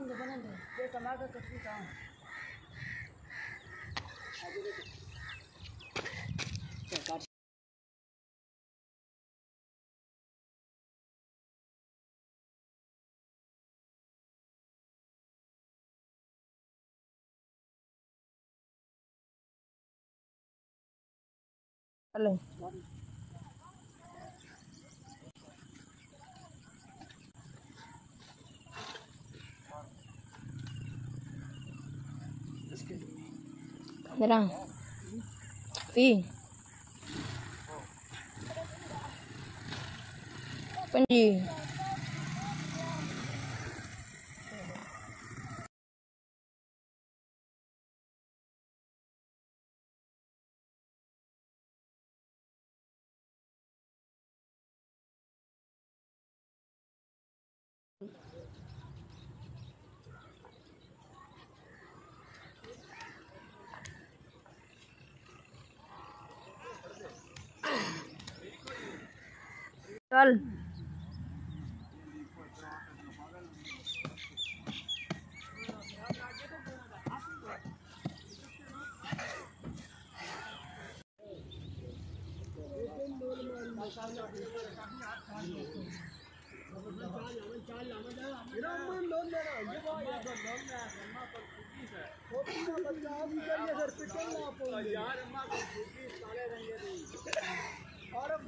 बनन दे ये टमाटर कटकी कहाँ हेलो। Terang. Fi. Pendi. चल। और अब